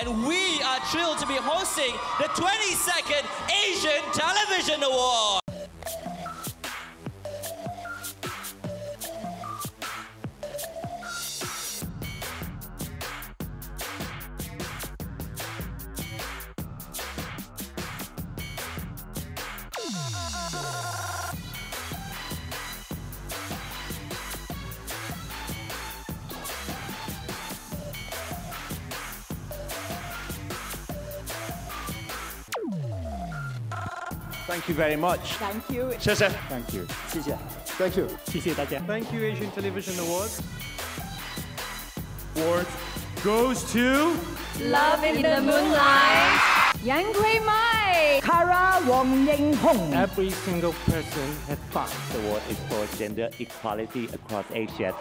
And we are thrilled to be hosting the 22nd Asian Television Award. Thank you very much. Thank you. 谢谢。 Thank you. 谢谢。 Thank you. 谢谢大家。 Thank you, Asian Television Awards. Award goes to Love in the Moonlight. Yang Kui Mai. Kara Wong Ying Hong. Every single person has fun. The award is for gender equality across Asia.